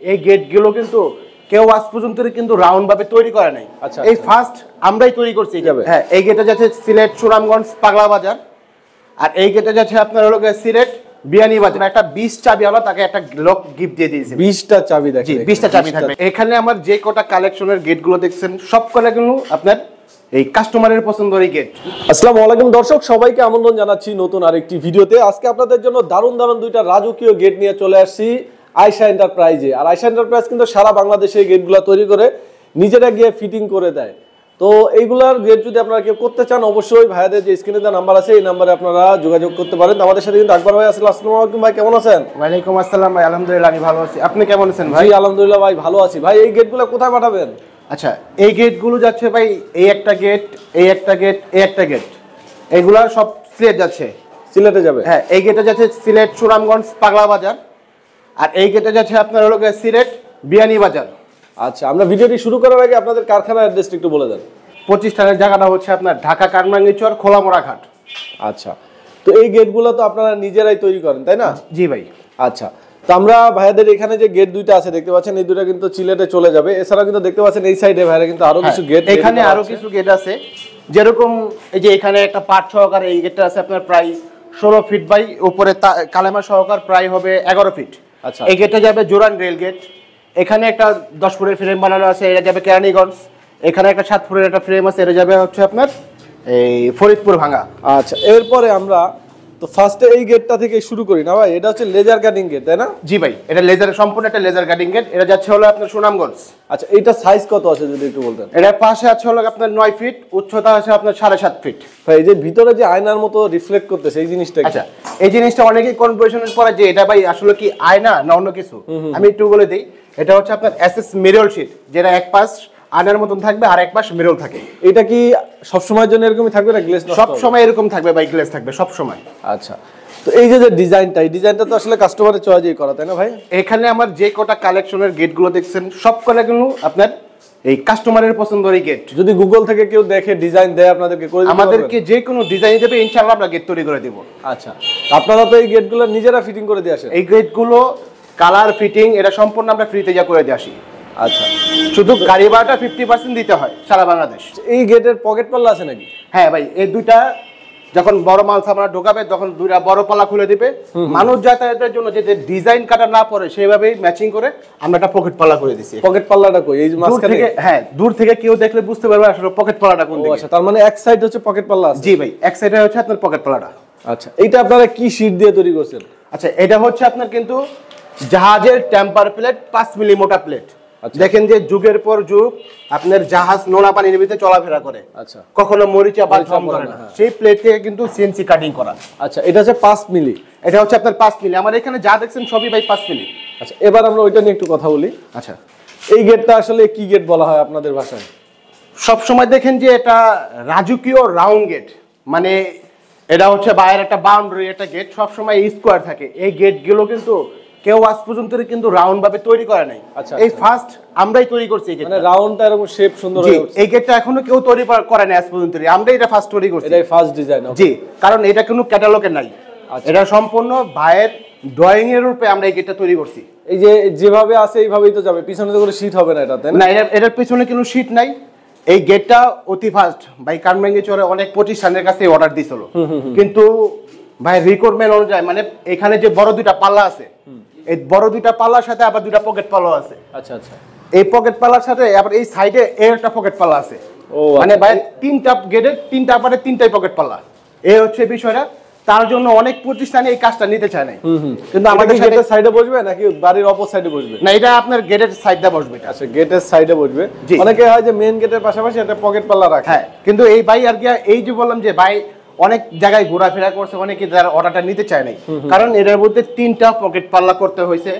এই গেটগুলো কিন্তু কেউ আজ পর্যন্ত কিন্তু রাউন্ড ভাবে তৈরি করে নাই। আচ্ছা, এই আচ্ছা। ফার্স্ট আমরাই তৈরি করছি যাবে। হ্যাঁ এই গেটটা যাচ্ছে সিলেট সুনামগঞ্জ পাগলা বাজার। আর এই গেটটা যাচ্ছে আপনার হলো সিলেট বিয়ানি বাজার। একটা বিশ চাবি হলো তাকে একটা লোক গিফট দিয়ে দিয়েছে। বিশটা চাবি জি দেখেন বিশটা চাবি থাকবে। এখানে আমার যে কটা কালেকশনের গেটগুলো দেখছেন সব কটাগুলো আপনার এই কাস্টমারের পছন্দের গেট আসসালামু আলাইকুম দর্শক সবাইকে আমন্ত্রণ জানাচ্ছি নতুন আরেকটি ভিডিওতে। আজকে আপনাদের জন্য দারুণ দারুণ দুইটা রাজকীয় গেট নিয়ে চলে আসছি। আয়শা এন্টারপ্রাইজে আর আয়শা এন্টারপ্রাইজ কিন্তু সারা বাংলাদেশে গেটগুলো তৈরি করে নিজেরা গিয়ে ফিটিং করে দেয়। তো এইগুলার গেট যদি আপনারা কেউ করতে চান অবশ্যই ভাইয়াদের যে স্ক্রিনে দেওয়া নাম্বার আছে এই নাম্বারে আপনারা যোগাযোগ করতে পারেন। আমাদের সাথে কিন্তু আকবর ভাই আসলে আসসালামু আলাইকুম ভাই কেমন আছেন? ওয়ালাইকুম আসসালাম ভাই আলহামদুলিল্লাহ আমি ভালো আছি। আপনি কেমন আছেন ভাই? আলহামদুলিল্লাহ ভাই ভালো আছি। ভাই এই গেটগুলো কোথায় পাঠাবেন? আচ্ছা এই গেটগুলো যাচ্ছে ভাই এই একটা গেট এই একটা গেট এই একটা গেট এগুলা সব সিলেট যাচ্ছে। সিলেটে যাবে? হ্যাঁ এই গেটটা যাচ্ছে সিলেট সুনামগঞ্জ পাগলা বাজার আর এই গেটটা যাচ্ছে আপনার হলো সিলেট বিয়ানি বাজার। আচ্ছা আমরা ভিডিওটি শুরু করার আগে আপনাদের কারখানার অ্যাড্রেসটা একটু বলে দেন। প্রতিষ্ঠানের জায়গাটা হচ্ছে আপনার ঢাকা কারমাঙ্গিচর খোলামোড়া ঘাট আচ্ছা তো এই গেটগুলো তো আপনারা নিজেরাই তৈরি করেন তাই না? জি ভাই। আচ্ছা তো আমরা ভাইয়াদের এখানে যে গেট দুইটা আছে দেখতে পাচ্ছেন এই দুটো কিন্তু চিলেটে চলে যাবে। এছাড়াও কিন্তু দেখতে পাচ্ছেন এই সাইডে ভাইরা কিন্তু আরও কিছু গেট হ্যাঁ, এখানে আরও কিছু গেট আছে। যেরকম এই যে এখানে একটা পাট সহকারে এই গেটটা আছে আপনার প্রায় ষোলো ফিট বাই উপরে কালেমা সহকার প্রায় হবে এগারো ফিট আচ্ছা। এই গেটটা যাবে জোরান রেল গেট এখানে একটা দশ ফুটের ফ্রেম বানানো আছে এটা যাবে কেরানীগঞ্জ। এখানে একটা সাত ফুটের একটা ফ্রেম আছে এটা যাবে হচ্ছে আপনার এই ফরিদপুর ভাঙা। আচ্ছা এরপরে আমরা তো ফার্স্টে এই গেটটা থেকে শুরু করি না ভাই এটা হচ্ছে লেজার কাটিং গেট তাই না? জি ভাই এটা লেজার সম্পূর্ণ একটা লেজার কাটিং গেট এটা যাচ্ছে হলো আপনার সুনামগঞ্জ। আচ্ছা এইটা সাইজ কত আছে যদি একটু বলতেন? এটার পাশে আছে হলো আপনার নয় ফিট উচ্চতা আছে আপনার সাড়ে সাত ফিট ভাই এই যে ভিতরে যে আয়নার মতো রিফ্লেক্ট করতেছে এই জিনিসটা আচ্ছা এই জিনিসটা অনেকেই কনফিউশনের পরে যে এটা ভাই আসলে কি আয়না না অন্য কিছু? আমি একটু বলে দিই এটা হচ্ছে আপনার এসএস মিরল শিট যেটা এক পাশ আয়নার মতন থাকবে আর এক পাশ মিরল থাকে। এটা কি সব সময়ের জন্য এরকমই থাকবে না গ্লেস সব সময় এরকম থাকবে ভাই গ্লেস থাকবে সব সময় আচ্ছা। তো এই যে যে ডিজাইনটা এই ডিজাইনটা তো আসলে কাস্টমারের চয়েসই করা তাই না ভাই? এখানে আমার যে কটা কালেকশনের গেটগুলো দেখছেন সব কটাগুলো আপনার এই কাস্টমারের পছন্দের গেট যদি গুগল থেকে কেউ দেখে ডিজাইন দেয় আপনাদেরকে করে আমাদেরকে? যে কোনো ডিজাইন দেবে ইনশাআল্লাহ আমরা গেট তৈরি করে দিব। আচ্ছা। আপনারা তো এই গেটগুলো নিজেরা ফিটিং করে দিয়ে আসেন। এই গেটগুলো কালার ফিটিং এটা সম্পূর্ণ আমরা ফ্রিতে যা করে দিয়ে আসি। আচ্ছা। শুধু গাড়ি ভাড়াটা ফিফটি পার্সেন্ট দিতে হয় সারা বাংলাদেশ। এই গেটের পকেট পাল্লা আছে নাকি? হ্যাঁ ভাই এই দুইটা যখন বড় মাল সামনা ঢোকাবে তখন দুইটা বড় পালা খুলে দিবে মানুষ যাতায়াতের জন্য যে ডিজাইন কাটা না পড়ে সেভাবেই ম্যাচিং করে আমরা একটা পকেট পাল্লা করে দিছি। পকেট পাল্লাটা কই? এই মাঝখানে? থেকে হ্যাঁ দূর থেকে কেউ দেখলে বুঝতে পারবে আসলে পকেট পাল্লাটা কোন দিকে। আচ্ছা তার মানে এক সাইড হচ্ছে পকেট পাল্লা আছে। জি ভাই এক সাইডে হচ্ছে আপনার পকেট পাল্লাটা আচ্ছা এটা আপনারা কি শীট দিয়ে তৈরি করছেন? আচ্ছা এটা হচ্ছে আপনার কিন্তু জাহাজের টেম্পার প্লেট পাঁচ মিলি মোটা প্লেট। দেখেন যে যুগের পর যুগ আপনার জাহাজ নোনা পানির ভিতরে চলাফেরা করে। আচ্ছা। কখনো মরিচা বা মরিচা করে না, হ্যাঁ। সেই প্লেট থেকে কিন্তু সিএনসি কাটিং করা। আচ্ছা এটা হচ্ছে পাঁচ মিলি। এটা হচ্ছে আপনার পাঁচ মিলি। আমার এখানে যা দেখছেন সবই ভাই পাঁচ মিলি। আচ্ছা এবার আমরা ওইটা নিয়ে একটু কথা বলি। আচ্ছা। এই গেটটা আসলে কি গেট বলা হয় আপনাদের ভাষায়? সব সময় দেখেন যে এটা রাজকীয় রাউন্ড গেট মানে এটা হচ্ছে বাইরের একটা বাউন্ডারি একটা গেট সব সময় স্কোয়ার থাকে। এই গেটগুলো কিন্তু কেউ আজ পর্যন্ত কিন্তু রাউন্ড ভাবে তৈরি করে নাই। আচ্ছা, এই আচ্ছা। ফার্স্ট আমরাই তৈরি করছি এই মানে রাউন্ডটা এরকম শেপ সুন্দর হয়ে এই গেটটা এখনও কেউ তৈরি করে নাই আজ পর্যন্ত। আমরাই এটা ফার্স্ট তৈরি করছি। এটাই ফার্স্ট ডিজাইন জি কারণ এটা কোনো ক্যাটালগে নাই। আচ্ছা। এটা সম্পূর্ণ ভাইয়ের ড্রয়িং এর রূপে আমরা এই গেটটা তৈরি করছি। এই যে যেভাবে আছে এইভাবেই তো যাবে। পিছনে তো শীট হবে না এটা না? এটার পেছনে কোনো শীট নাই। এই গেটটা অতি ফাস্ট ভাই কানমেঙ্গি চরে অনেক প্রতিষ্ঠানের কাছে অর্ডার দিছিল। কিন্তু ভাই রিকোয়ারমেন্ট অনুযায়ী মানে এখানে যে বড় দুইটা পাল্লা আছে এই বড় দুইটা পাল্লার সাথে আবার দুইটা পকেট পাল্লা আছে। আচ্ছা আচ্ছা। এই পকেট পাল্লার সাথে আবার এই সাইডে এর একটা পকেট পাল্লা আছে। ও, মানে আচ্ছা। ভাই তিনটা গেটের তিনটা পারে তিনটাই পকেট পাল্লা। এই হচ্ছে বিষয়টা। তার জন্য অনেক প্রতিষ্ঠানে এই কাজটা নিতে চায় নাই। কিন্তু আমাদের সাইডে গেটের সাইডে বসবে নাকি বাড়ির অপর সাইডে বসবে? না এটা আপনার গেটের সাইডটা বসবে এটা। আচ্ছা গেটের সাইডে বসবে। অনেকে হয় যে মেন গেটের পাশাপাশি একটা পকেট পাল্লা রাখে। হ্যাঁ কিন্তু এই ভাই আর কি এই যে বললাম যে ভাই অনেক জায়গায় ঘোরাফেরা করছে অনেকে তার অর্ডারটা নিতে চায় নাই। কারণ এটার মধ্যে তিনটা পকেট পাল্লা করতে হয়েছে।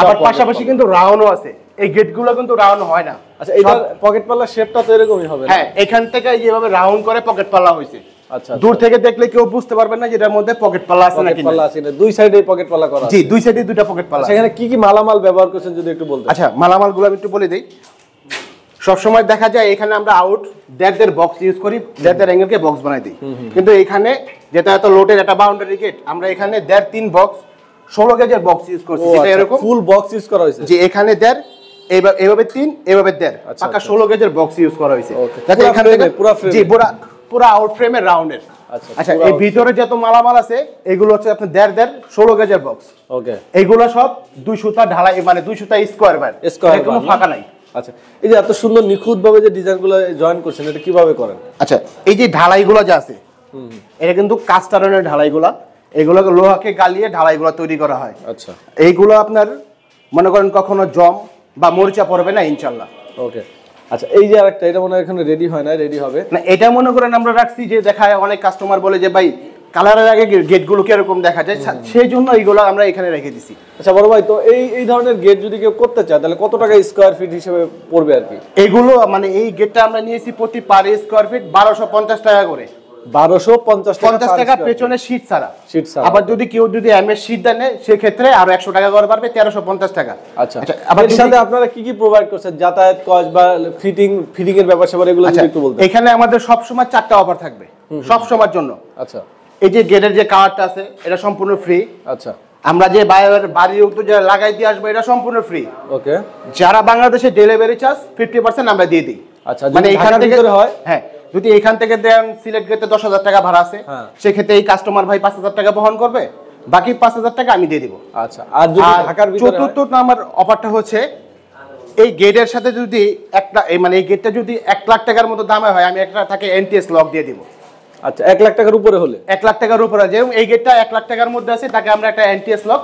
আবার পাশাপাশি কিন্তু রাউন্ডও আছে। এই গেটগুলো কিন্তু রাউন্ড হয় না। আচ্ছা এইটার পকেট পাল্লার শেপটা তো এরকমই হবে হ্যাঁ এখান থেকে যেভাবে রাউন্ড করে পকেট পাল্লা হয়েছে। আচ্ছা দূর থেকে দেখলে কেউ বুঝতে পারবে না যে এটার মধ্যে পকেট পাল্লা আছে নাকি পাল্লা আছে? দুই সাইডে পকেট পাল্লা করা জি দুই সাইডে দুইটা পকেট পাল্লা। সেখানে কি কি মালামাল ব্যবহার করছেন যদি একটু বলতেন? আচ্ছা মালামালগুলো আমি একটু বলে দিই। সবসময় দেখা যায় এখানে আমরা আউট দেড় দেড় বক্স ইউজ করি দেড় দেড় অ্যাঙ্গেলকে বক্স বানাই দিই। কিন্তু এখানে যেটা এত লোটের একটা বাউন্ডারি গেট আমরা এখানে দেড় তিন বক্স ষোলো গেজের বক্স ইউজ করছি। যেটা এরকম ফুল বক্স ইউজ করা হয়েছে? যে এখানে দেড় এইভাবে তিন এভাবে দেড়। আচ্ছা, পাকা আচ্ছা। ষোলো গেজের বক্স ইউজ করা হয়েছে. যাতে এখান জি পুরা পুরা আউট ফ্রেমের রাউন্ডের আচ্ছা, আচ্ছা এই ভিতরে যত মালামাল আছে এগুলো হচ্ছে আপনার দেড় দেড় ষোলো গেজের বক্স ওকে এইগুলো সব দুই সুতা ঢালাই মানে দুই সুতা স্কোয়ার বার Square কোনো ফাঁকা নাই। আচ্ছা এই যে এত সুন্দর নিখুঁত ভাবে যে ডিজাইনগুলো জয়েন করছেন এটা কীভাবে করেন? আচ্ছা এই যে ঢালাইগুলো যে আছে এটা কিন্তু কাস্টারনের ঢালাইগুলা। এগুলোকে লোহাকে গালিয়ে ঢালাইগুলো তৈরি করা হয়। আচ্ছা। এইগুলো আপনার মনে করেন কখনো জম বা মরিচা পড়বে না ইনশাল্লাহ ওকে। আচ্ছা এই যে আরেকটা এটা মনে হয় এখনও রেডি হয় না রেডি হবে। না এটা মনে করেন আমরা রাখছি যে দেখায় অনেক কাস্টমার বলে যে ভাই কালারের আগে গেটগুলো কীরকম দেখা যায় সেই জন্য এইগুলো আমরা এখানে রেখে দিছি। আচ্ছা বড় ভাই তো এই এই ধরনের গেট যদি কেউ করতে চায় তাহলে কত টাকা স্কোয়ার ফিট হিসেবে পড়বে আর কি? এগুলো মানে এই গেটটা আমরা নিয়েছি প্রতি পার স্কোয়ার ফিট বারোশো পঞ্চাশ টাকা করে। বারোশো পঞ্চাশ পঞ্চাশ টাকা পেছনে শীট ছাড়া। Sheet ছাড়া। আবার যদি কেউ যদি এম এস শীট দেন সেক্ষেত্রে আরও একশো টাকা করে পারবে তেরোশো পঞ্চাশ টাকা। আচ্ছা। আবার সাথে আপনারা কি কি প্রোভাইড করছেন? যাতায়াত কস্ট বা ফিটিং ফিটিং এর ব্যাপার স্যাপার এগুলো আচ্ছা একটু এখানে আমাদের সবসময় চারটা অফার থাকবে সব সময়ের জন্য। আচ্ছা। এই যে গেটের যে কালারটা আছে এটা সম্পূর্ণ ফ্রি আচ্ছা। আমরা যে বাইরের বাড়ির উত্তর যে লাগাই দিয়ে আসব এটা সম্পূর্ণ ফ্রি ওকে যারা বাংলাদেশে ডেলিভারি চার্জ ফিফটি পার্সেন্ট আমরা দিয়ে দিই। আচ্ছা, মানে এখান থেকে হয়? হ্যাঁ যদি এখান থেকে দেন সিলেট গেতে দশ হাজার টাকা ভাড়া আছে হ্যাঁ। সেক্ষেত্রে এই কাস্টমার ভাই পাঁচ হাজার টাকা বহন করবে বাকি পাঁচ হাজার টাকা আমি দিয়ে দিব। আচ্ছা আর যদি আর ঢাকার চতুর্থ নাম্বার অফারটা হচ্ছে এই গেটের সাথে যদি একটা মানে এই গেটটা যদি এক লাখ টাকার মতো দামে হয় আমি একটা তাকে এনটিএস লক দিয়ে দিব। আচ্ছা এক লাখ টাকার উপরে হলে? এক লাখ টাকার উপরে যেমন এই গেটটা এক লাখ টাকার মধ্যে আছে তাকে আমরা একটা এনটিএস লক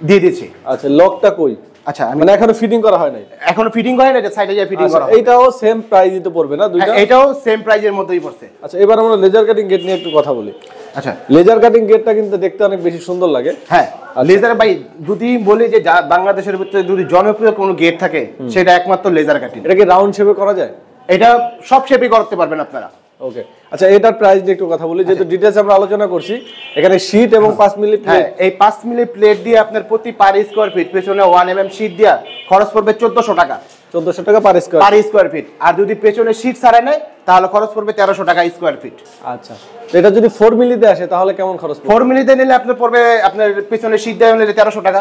দিয়ে দিচ্ছি আচ্ছা লকটা কই? আচ্ছা মানে এখনও ফিটিং করা হয় নাই? এখনও ফিটিং করে না সাইডে যে ফিটিং আচ্ছা, করা সেম দিতে পড়বে না দুইটা? হ্যাঁ, এটাও সেম প্রাইজের মধ্যেই পড়ছে। আচ্ছা এবার আমরা লেজার কাটিং গেট নিয়ে একটু কথা বলি। আচ্ছা। লেজার কাটিং গেটটা কিন্তু দেখতে অনেক বেশি সুন্দর লাগে। হ্যাঁ লেজার ভাই যদি বলি যে বাংলাদেশের ভিতরে যদি জনপ্রিয় কোনো গেট থাকে সেটা একমাত্র লেজার কাটিং এটা কি রাউন্ড শেপে করা যায়? এটা সব শেপে করতে পারবেন আপনারা। ওকে আচ্ছা এটার প্রাইস নিয়ে একটু কথা বলি যেহেতু ডিটেলস আমরা আলোচনা করছি এখানে শীট এবং পাঁচ মিলি হ্যাঁ এই পাঁচ মিলি প্লেট দিয়ে আপনার প্রতি পার স্কোয়ার ফিট পেছনে ওয়ান এম এম শীট দিয়া খরচ পড়বে চোদ্দশো টাকা। চোদ্দশো টাকা per square per square feet আর যদি পেছনে শীট ছাড়া নেয় তাহলে খরচ পড়বে তেরোশো টাকা স্কোয়ার ফিট আচ্ছা। এটা যদি ফোর মিলিতে আসে তাহলে কেমন খরচ ফোর মিলিতে নিলে আপনার পড়বে আপনার পেছনে শীট দেওয়া নিলে তেরোশো টাকা।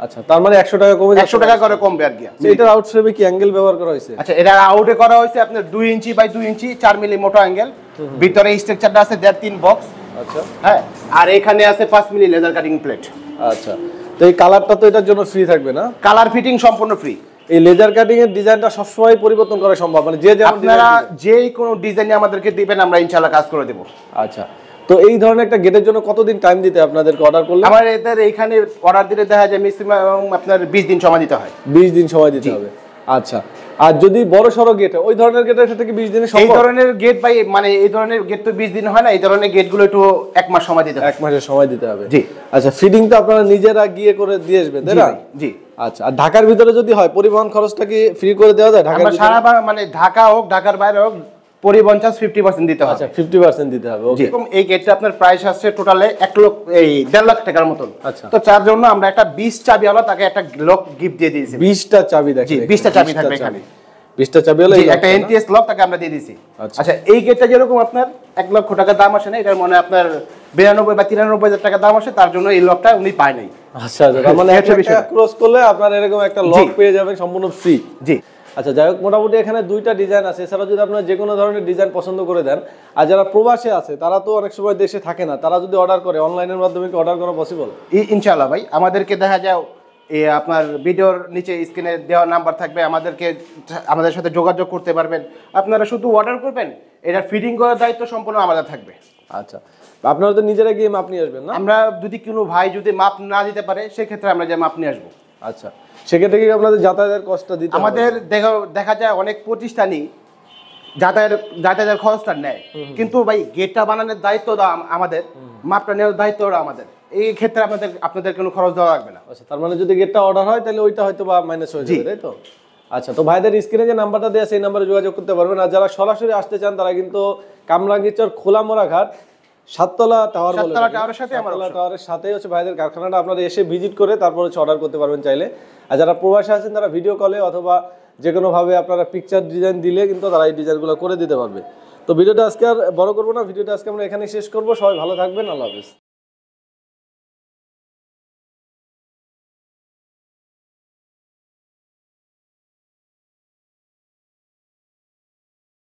আচ্ছা তার মানে একশো টাকা কমে একশো টাকা করে কমবে আর কি। এটার আউট ফ্রেমে কি অ্যাঙ্গেল ব্যবহার করা হয়েছে? আচ্ছা এটা আউটে করা হয়েছে আপনার দুই ইঞ্চি বাই দুই ইঞ্চি চার মিলি মোটো অ্যাঙ্গেল ভিতরে স্ট্রাকচারটা আছে দেড় তিন বক্স আচ্ছা। হ্যাঁ আর এখানে আছে পাঁচ মিলি লেজার কাটিং প্লেট আচ্ছা। তো এই কালারটা তো এটার জন্য ফ্রি থাকবে না? কালার ফিটিং সম্পূর্ণ ফ্রি এই লেজার কাটিং এর ডিজাইনটা সবসময় পরিবর্তন করা সম্ভব মানে যে আপনারা যেই কোনো ডিজাইনে আমাদেরকে দিবেন আমরা ইনশাল্লাহ কাজ করে দেবো। আচ্ছা। তো এই ধরনের একটা গেটের জন্য কতদিন টাইম দিতে আপনাদেরকে অর্ডার করলে? আমার এদের এইখানে অর্ডার দিলে দেখা যায় ম্যাক্সিমাম আপনার বিশ দিন সময় দিতে হয়। বিশ দিন সময় দিতে হবে। আচ্ছা। আর যদি বড় সড়ো গেট ওই ধরনের গেটের সাথে কি বিশ দিনে এই ধরনের গেট ভাই মানে এই ধরনের গেট তো বিশ দিন হয় না এই ধরনের গেটগুলো একটু এক মাস সময় দিতে হয়। এক মাসের সময় দিতে হবে। জি। আচ্ছা ফিটিং তো আপনারা নিজেরা গিয়ে করে দিয়ে আসবেন তাই না? জি। আচ্ছা আর ঢাকার ভিতরে যদি হয় পরিবহন খরচটা কি ফ্রি করে দেওয়া যায়? ভিতরে? সারা মানে ঢাকা হোক ঢাকার বাইরে হোক চার্জ ফিফটি পার্সেন্ট দিতে হবে। আচ্ছা ফিফটি পার্সেন্ট দিতে হবে ওকে এই গেটটা আপনার প্রাইস আসছে টোটালে এক লক্ষ এই দেড় লাখ টাকার মতন। আচ্ছা। তো তার জন্য আমরা একটা বিশ চাবিওয়ালা তাকে একটা লক গিফট দিয়ে দিয়েছি। বিশটা চাবি দেখেন জি, 20টা চাবি থাকবে এখানে। বিশটা চাবি হলে একটা এনটিএস লক তাকে আমরা দিয়ে দিয়েছি। আচ্ছা। আচ্ছা এই গেটটা যেরকম আপনার? এক লক্ষ টাকা দাম আসে না এটার মনে আপনার বিরানব্বই বা তিরানব্বই হাজার টাকা দাম আসে তার জন্য এই লকটা উনি পায় নাই। আচ্ছা আচ্ছা মানে একটা ক্রস করলে আপনার এরকম একটা লক পেয়ে যাবেন সম্পূর্ণ ফ্রি জি। আচ্ছা যাই হোক মোটামুটি এখানে দুইটা ডিজাইন আছে। এছাড়াও যদি আপনারা যে কোনো ধরনের ডিজাইন পছন্দ করে দেন আর যারা প্রবাসে আছে তারা তো অনেক সময় দেশে থাকে না তারা যদি অর্ডার করে অনলাইনের মাধ্যমে কি অর্ডার করা পসিবল ই- ইনশাআল্লাহ ভাই। আমাদেরকে দেখা যায় এ আপনার ভিডিওর নিচে স্ক্রিনে দেওয়া নাম্বার থাকবে আমাদেরকে আমাদের সাথে যোগাযোগ করতে পারবেন। আপনারা শুধু অর্ডার করবেন এটা ফিটিং করার দায়িত্ব সম্পূর্ণ আমাদের থাকবে। আচ্ছা আপনারা তো নিজেরা গিয়ে মাপ নিয়ে আসবেন না? আমরা যদি কোনো ভাই যদি মাপ না দিতে পারে সেক্ষেত্রে আমরা যে মাপ নিয়ে আসব। আচ্ছা সেক্ষেত্রে কি আপনাদের যাতায়াতের কষ্টটা দিতে আমাদের দেখা দেখা যায় অনেক প্রতিষ্ঠানই যাতায়াত যাতায়াতের খরচটা নেয়। কিন্তু ভাই গেটটা বানানোর দায়িত্ব আমাদের মাপটা নেওয়ার দায়িত্ব আমাদের। এই ক্ষেত্রে আপনাদের আপনাদের কোনো খরচ দেওয়া লাগবে না। আচ্ছা তার মানে যদি গেটটা অর্ডার হয় তাহলে ওইটা হয়তো বা মাইনাস হয়ে যাবে তাই তো? আচ্ছা তো ভাইদের স্ক্রিনে যে নাম্বারটা দেওয়া সেই নাম্বারে যোগাযোগ করতে পারবেন। আর যারা সরাসরি আসতে চান তারা কিন্তু কামরাঙ্গিচর খোলামোড়া ঘাট সাততলা টাওয়ার সাততলা টাওয়ারের সাথে আমার সাততলা টাওয়ারের সাথেই হচ্ছে ভাইদের কারখানাটা। আপনারা এসে ভিজিট করে তারপর হচ্ছে অর্ডার করতে পারবেন চাইলে। আর যারা প্রবাসী আছেন তারা ভিডিও কলে অথবা যে কোনোভাবে আপনারা পিকচার ডিজাইন দিলে কিন্তু তারা এই ডিজাইনগুলো করে দিতে পারবে। তো ভিডিওটা আজকে আর বড় করব না। ভিডিওটা আজকে আমরা এখানে শেষ করব। সবাই ভালো থাকবেন। আল্লাহ হাফিজ।